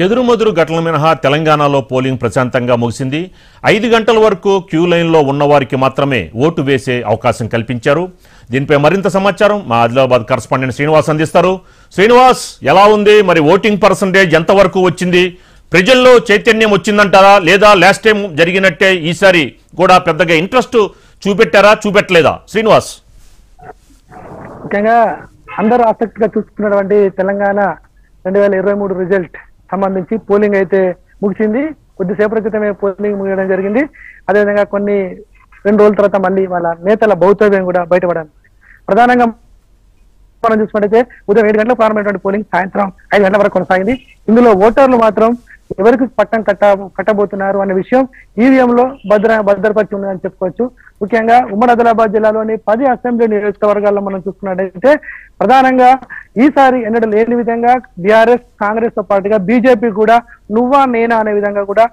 చెదురుమదురు ఘటనల మినహా తెలంగాణలో పోలింగ్ ప్రశాంతంగా ముగిసింది. ఐదు గంటల వరకు క్యూ లైన్లో ఉన్నవారికి మాత్రమే ఓటు వేసే అవకాశం కల్పించారు. దీనిపై మరింత సమాచారం మా ఆదిలాబాద్ కరస్పాండెంట్ శ్రీనివాస్ అందిస్తారు. శ్రీనివాస్ ఎలా ఉంది? మరి ఓటింగ్ పర్సంటేజ్ ఎంతవరకు వచ్చింది? ప్రజల్లో చైతన్యం వచ్చిందంటారా? లేదా లాస్ట్ టైం జరిగినట్టే ఈసారి కూడా పెద్దగా ఇంట్రెస్ట్ చూపెట్టారా? చూపెట్టలేదా? శ్రీనివాస్. ముఖ్యంగా అందరూ ఆసక్తిగా చూసుకున్నటువంటి తెలంగాణ రెండు వేల ఇరవై మూడు రిజల్ట్. సంబంధించి పోలింగ్ అయితే ముగిసింది. కొద్దిసేపటి క్రితమే పోలింగ్ ముగియడం జరిగింది. అదేవిధంగా కొన్ని రెండు రోజుల తర్వాత మళ్ళీ వాళ్ళ నేతల భౌతవ్యం కూడా బయటపడాలి ప్రధానంగా మనం చూసుకుంటే ఉదయం ఏడు గంటలకు ప్రారంభమైనటువంటి పోలింగ్ సాయంత్రం ఐదు గంటల వరకు కొనసాగింది. ఇందులో ఓటర్లు మాత్రం ఎవరికి పట్టం కట్ట కట్టబోతున్నారు అనే విషయం ఈవీఎం లో భద్ర భద్రపరిచి ఉందని చెప్పుకోవచ్చు. ముఖ్యంగా ఉమ్మడి ఆదిలాబాద్ జిల్లాలోని పది అసెంబ్లీ నియోజకవర్గాల్లో మనం చూసుకున్నట్టయితే ప్రధానంగా ఈసారి ఎన్నడూ లేని విధంగా బీఆర్ఎస్ కాంగ్రెస్తో పాటుగా బీజేపీ కూడా నువ్వా నేనా అనే విధంగా కూడా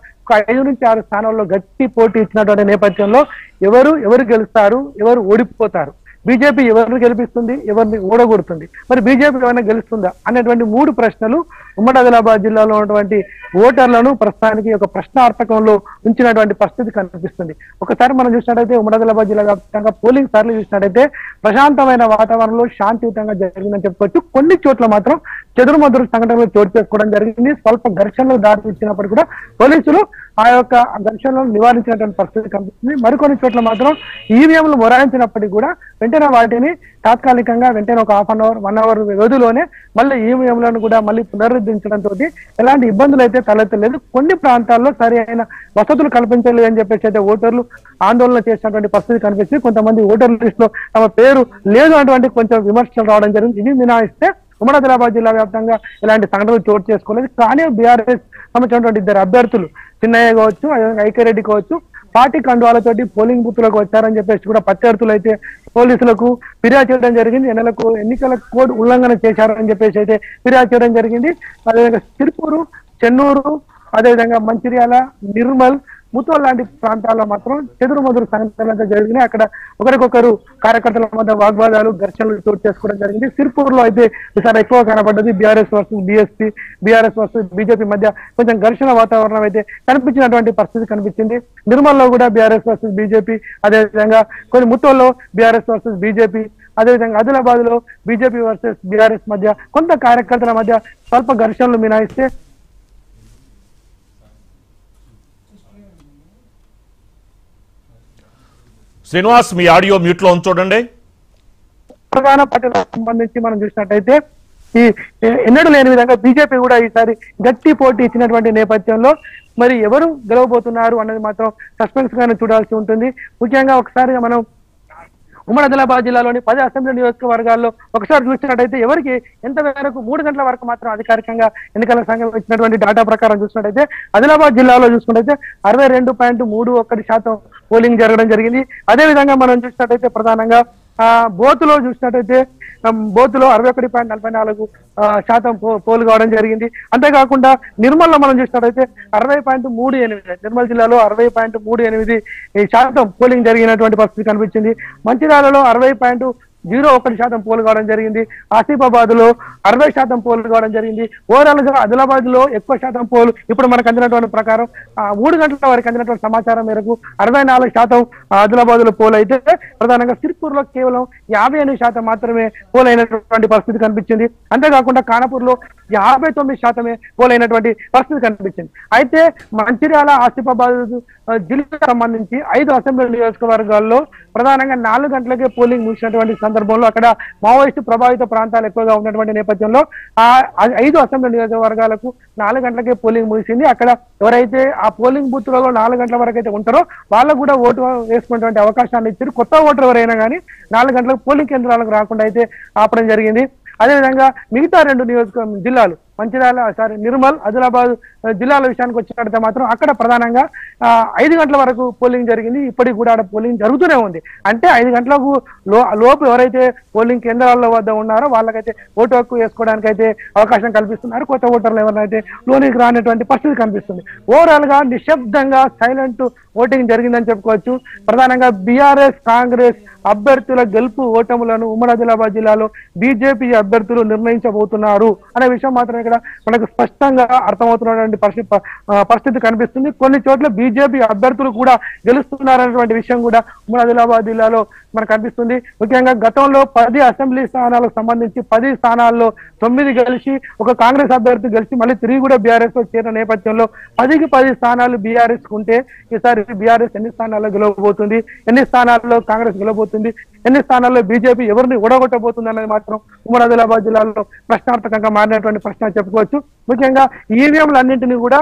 ఐదు నుంచి ఆరు స్థానాల్లో గట్టి పోటీ ఇచ్చినటువంటి నేపథ్యంలో ఎవరు ఎవరు గెలుస్తారు ఎవరు ఓడిపోతారు? బీజేపీ ఎవరిని గెలిపిస్తుంది ఎవరిని ఓడగొడుతుంది? మరి బీజేపీ ఏమైనా గెలుస్తుందా? అనేటువంటి మూడు ప్రశ్నలు ఉమ్మడి ఆదిలాబాద్ జిల్లాలో ఉన్నటువంటి ఓటర్లను ప్రస్తుతానికి ఒక ప్రశ్నార్థకంలో ఉంచినటువంటి పరిస్థితి కనిపిస్తుంది. ఒకసారి మనం చూసినట్టయితే ఉమ్మడి ఆదిలాబాద్ జిల్లా వ్యాప్తంగా పోలింగ్ సార్లు చూసినట్టయితే ప్రశాంతమైన వాతావరణంలో శాంతియుతంగా జరిగిందని చెప్పుకోవచ్చు. కొన్ని చోట్ల మాత్రం చెదురుమదురు సంఘటనలు చోటు చేసుకోవడం జరిగింది. స్వల్ప ఘర్షణలు దారి ఇచ్చినప్పుడు కూడా పోలీసులు ఆ యొక్క ఘర్షణలను నివారించినటువంటి పరిస్థితి కనిపిస్తుంది. మరికొన్ని చోట్ల మాత్రం ఈవీఎంలు మొరాయించినప్పటికీ కూడా వెంటనే వాటిని తాత్కాలికంగా వెంటనే ఒక half an hour one hour వ్యవధిలోనే మళ్ళీ ఈవీఎంలను కూడా మళ్ళీ పునరుద్ధరించడంతో ఎలాంటి ఇబ్బందులు అయితే తలెత్తలేదు. కొన్ని ప్రాంతాల్లో సరి అయిన వసతులు కల్పించలేదు అని చెప్పేసి అయితే ఓటర్లు ఆందోళన చేసినటువంటి పరిస్థితి కనిపిస్తుంది. కొంతమంది ఓటర్ లిస్ట్లో తమ పేరు లేదు అటువంటి కొంచెం విమర్శలు రావడం జరిగింది. ఇవి మినాయిస్తే ఉమ్మడి ఆదిలాబాద్ జిల్లా వ్యాప్తంగా ఇలాంటి సంఘటనలు చోటు చేసుకోలేదు కానీ బీఆర్ఎస్ సంబంధించినటువంటి ఇద్దరు అభ్యర్థులు చిన్నయ్య కావచ్చు అదేవిధంగా ఐక్యరెడ్డి కావచ్చు పార్టీ కండువాలతోటి పోలింగ్ బూత్లకు వచ్చారని చెప్పేసి కూడా ప్రత్యర్థులు అయితే పోలీసులకు ఫిర్యాదు చేయడం జరిగింది. ఎన్నికలకు ఎన్నికల కోడ్ ఉల్లంఘన చేశారని చెప్పేసి అయితే ఫిర్యాదు చేయడం జరిగింది. అదేవిధంగా తిరుపూరు చెన్నూరు అదేవిధంగా మంచిర్యాల నిర్మల్ ముత్తూరు లాంటి ప్రాంతాల్లో మాత్రం చెదురు మదురు సంఘటనలు జరిగినాయి. అక్కడ ఒకరికొకరు కార్యకర్తల మధ్య వాగ్వాదాలు ఘర్షణలు చోటు చేసుకోవడం జరిగింది. సిర్పూర్లో అయితే ఈసారి ఎక్కువ కనబడ్డది BRS versus BSP BRS versus BJP మధ్య కొంచెం ఘర్షణ వాతావరణం అయితే కనిపించినటువంటి పరిస్థితి కనిపించింది. నిర్మల్లో కూడా బీఆర్ఎస్ వర్సెస్ బీజేపీ అదేవిధంగా కొన్ని ముత్తోల్లో బీఆర్ఎస్ వర్సెస్ బీజేపీ అదేవిధంగా ఆదిలాబాద్లో బీజేపీ వర్సెస్ బీఆర్ఎస్ మధ్య కొంత కార్యకర్తల మధ్య స్వల్ప ఘర్షణలు మినాయిస్తే శ్రీనివాస్ మీ ఆడియో మ్యూట్లో చూడండి. ప్రధాన పార్టీలకు సంబంధించి మనం చూసినట్టయితే ఈ ఎన్నడూ లేని విధంగా బీజేపీ కూడా ఈసారి గట్టి పోటీ ఇచ్చినటువంటి నేపథ్యంలో మరి ఎవరు గెలవబోతున్నారు అన్నది మాత్రం సస్పెన్స్ గానే చూడాల్సి ఉంటుంది. ముఖ్యంగా ఒకసారిగా మనం ఉమ్మడి ఆదిలాబాద్ జిల్లాలోని పది అసెంబ్లీ నియోజకవర్గాల్లో ఒకసారి చూసినట్టయితే ఎవరికి ఎంత మేరకు మూడు గంటల వరకు మాత్రం అధికారికంగా ఎన్నికల సంఘం ఇచ్చినటువంటి డేటా ప్రకారం చూసినట్టయితే ఆదిలాబాద్ జిల్లాలో చూసుకున్నట్టయితే అరవై రెండు పాయింట్ మూడు ఒకటి శాతం పోలింగ్ జరగడం జరిగింది. అదే విధంగా మనం చూసినట్టయితే ప్రధానంగా ఆ బోతులో చూసినట్టయితే బోతులో అరవై ఒకటి పాయింట్ నలభై నాలుగు శాతం పో- పోలు కావడం జరిగింది. అంతేకాకుండా నిర్మల్లో మనం చూసినట్టయితే అరవై పాయింట్ మూడు ఎనిమిది నిర్మల్ జిల్లాలో అరవై పాయింట్ మూడు ఎనిమిది శాతం పోలింగ్ జరిగినటువంటి పరిస్థితి కనిపించింది. మంచిర్యాలలో అరవై పాయింట్ జీరో ఒకటి శాతం పోలు కావడం జరిగింది. ఆసిఫాబాద్లో అరవై శాతం పోలు కావడం జరిగింది. ఓవరాల్గా ఆదిలాబాద్లో ఎక్కువ శాతం పోలు ఇప్పుడు మనకు అందినటువంటి ప్రకారం ఆ, మూడు గంటల వరకు అందినటువంటి సమాచారం మేరకు అరవై నాలుగు శాతం ఆదిలాబాద్లో పోలు అయితే ప్రధానంగా సిర్పూర్లో కేవలం యాభై ఎనిమిది శాతం మాత్రమే పోలైనటువంటి పరిస్థితి కనిపించింది. అంతేకాకుండా కానపూర్లో యాభై తొమ్మిది శాతమే పోలైనటువంటి పరిస్థితి కనిపించింది. అయితే మంచిర్యాల ఆసిఫాబాద్ జిల్లాకు సంబంధించి ఐదు అసెంబ్లీ నియోజకవర్గాల్లో ప్రధానంగా నాలుగు గంటలకే పోలింగ్ ముగిసినటువంటి సందర్భంలో అక్కడ మావోయిస్టు ప్రభావిత ప్రాంతాలు ఎక్కువగా ఉన్నటువంటి నేపథ్యంలో ఆ ఐదు అసెంబ్లీ నియోజకవర్గాలకు నాలుగు గంటలకే పోలింగ్ ముగిసింది. అక్కడ ఎవరైతే ఆ పోలింగ్ బూత్లలో నాలుగు గంటల వరకు అయితే ఉంటారో వాళ్ళకు కూడా ఓటు వేసుకునేటువంటి అవకాశాన్ని ఇచ్చారు. కొత్త ఓటర్ ఎవరైనా కానీ నాలుగు గంటలకు పోలింగ్ కేంద్రాలకు రాకుండా అయితే ఆపడం జరిగింది. అదేవిధంగా మిగతా రెండు నియోజక జిల్లాలు మంచిర్యాల సారీ నిర్మల్ ఆదిలాబాద్ జిల్లాల విషయానికి వచ్చినట్లయితే మాత్రం అక్కడ ప్రధానంగా ఐదు గంటల వరకు పోలింగ్ జరిగింది. ఇప్పటికి కూడా ఆడ పోలింగ్ జరుగుతూనే ఉంది. అంటే ఐదు గంటలకు లోపు ఎవరైతే పోలింగ్ కేంద్రాల వద్ద ఉన్నారో వాళ్ళకైతే ఓటు హక్కు వేసుకోవడానికి అయితే అవకాశం కల్పిస్తున్నారు. కొత్త ఓటర్లు ఎవరినైతే లోనికి రానటువంటి పరిస్థితి కనిపిస్తుంది. ఓవరాల్గా నిశ్శబ్దంగా సైలెంట్ ఓటింగ్ జరిగిందని చెప్పుకోవచ్చు. ప్రధానంగా బీఆర్ఎస్ కాంగ్రెస్ అభ్యర్థుల గెలుపు ఓటములను ఉమ్మడి ఆదిలాబాద్ జిల్లాలో బీజేపీ అభ్యర్థులు నిర్ణయించబోతున్నారు అనే విషయం మాత్రమే ఇక్కడ మనకు స్పష్టంగా అర్థమవుతున్నటువంటి పరిస్థితి పరిస్థితి కనిపిస్తుంది. కొన్ని చోట్ల బీజేపీ అభ్యర్థులు కూడా గెలుస్తున్నారనేటువంటి విషయం కూడా ఉమ్మడి ఆదిలాబాద్ జిల్లాలో మనకు కనిపిస్తుంది. ముఖ్యంగా గతంలో పది అసెంబ్లీ స్థానాలకు సంబంధించి పది స్థానాల్లో తొమ్మిది గెలిచి ఒక కాంగ్రెస్ అభ్యర్థి గెలిచి మళ్ళీ తిరిగి కూడా బీఆర్ఎస్లో చేరిన నేపథ్యంలో పదికి పది స్థానాలు బీఆర్ఎస్ ఉంటే ఈసారి బీఆర్ఎస్ ఎన్ని స్థానాల్లో గెలవబోతుంది ఎన్ని స్థానాల్లో కాంగ్రెస్ గెలవబోతుంది ఎన్ని స్థానాల్లో బీజేపీ ఎవరిని ఓడగొట్టబోతుంది అనేది మాత్రం ఉమ్మడి ఆదిలాబాద్ జిల్లాలో ప్రశ్నార్థకంగా మారినటువంటి ప్రశ్న చెప్పుకోవచ్చు. ముఖ్యంగా ఈవీఎంలు అన్నింటినీ కూడా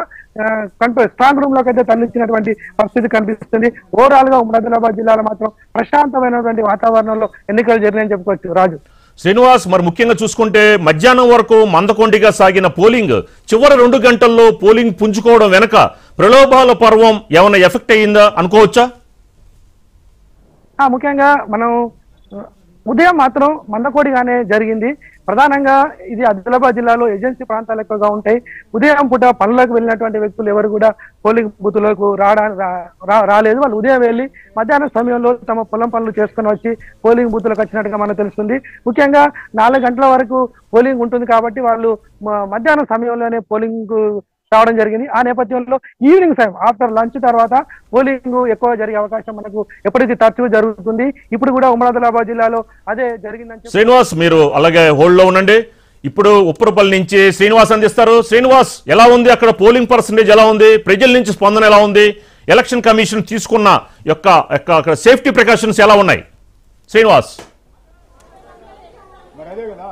కంట్రోల్ స్ట్రాంగ్ రూమ్లోకి అయితే తరలించినటువంటి పరిస్థితి కనిపిస్తుంది. ఓవరాల్గా ఆదిలాబాద్ జిల్లాలో మాత్రం ప్రశాంతమైనటువంటి వాతావరణంలో ఎన్నికలు జరిగాయని చెప్పుకోవచ్చు. రాజు. శ్రీనివాస్ మరి ముఖ్యంగా చూసుకుంటే మధ్యాహ్నం వరకు మందకొండిగా సాగిన పోలింగ్ చివరి రెండు గంటల్లో పోలింగ్ పుంజుకోవడం వెనక ప్రలోభాల పర్వం ఏమైనా ఎఫెక్ట్ అయ్యిందా అనుకోవచ్చా? ముఖ్యంగా మనం ఉదయం మాత్రం మందకోడిగానే జరిగింది. ప్రధానంగా ఇది ఆదిలాబాద్ జిల్లాలో ఏజెన్సీ ప్రాంతాలు ఎక్కువగా ఉంటాయి. ఉదయం పూట పనులకు వెళ్ళినటువంటి వ్యక్తులు ఎవరు కూడా పోలింగ్ బూతులకు రావడానికి రాలేదు. వాళ్ళు ఉదయం వెళ్ళి మధ్యాహ్నం సమయంలో తమ పొలం పనులు చేసుకుని వచ్చి పోలింగ్ బూతులకు వచ్చినట్టుగా మనకు తెలుస్తుంది. ముఖ్యంగా నాలుగు గంటల వరకు పోలింగ్ ఉంటుంది కాబట్టి వాళ్ళు మధ్యాహ్నం సమయంలోనే పోలింగ్ రావడం జరిగింది. ఆ నేపథ్యంలో ఈవినింగ్ టైం ఆఫ్టర్ లంచ్ తర్వాత పోలింగ్ ఎక్కువ జరిగే అవకాశం మనకు ఎప్పటికీ తరచూ జరుగుతుంది. ఇప్పుడు కూడా ఉమ్మరాదిలాబాద్ జిల్లాలో అదే జరిగిందని శ్రీనివాస్ మీరు అలాగే హోల్డ్లో ఉండండి. ఇప్పుడు ఉప్పరపల్లి నుంచి శ్రీనివాస్ అందిస్తారు. శ్రీనివాస్ ఎలా ఉంది? అక్కడ పోలింగ్ పర్సంటేజ్ ఎలా ఉంది? ప్రజల నుంచి స్పందన ఎలా ఉంది? ఎలక్షన్ కమిషన్ తీసుకున్న యొక్క యొక్క అక్కడ సేఫ్టీ ప్రికాషన్స్ ఎలా ఉన్నాయి? శ్రీనివాస్. మరి అదే కదా.